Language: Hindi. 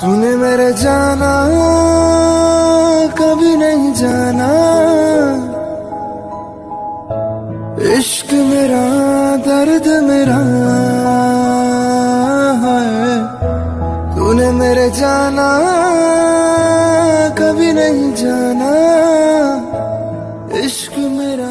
तूने मेरे जाना, कभी नहीं जाना। इश्क मेरा, दर्द मेरा है। तूने मेरे जाना, कभी नहीं जाना। इश्क मेरा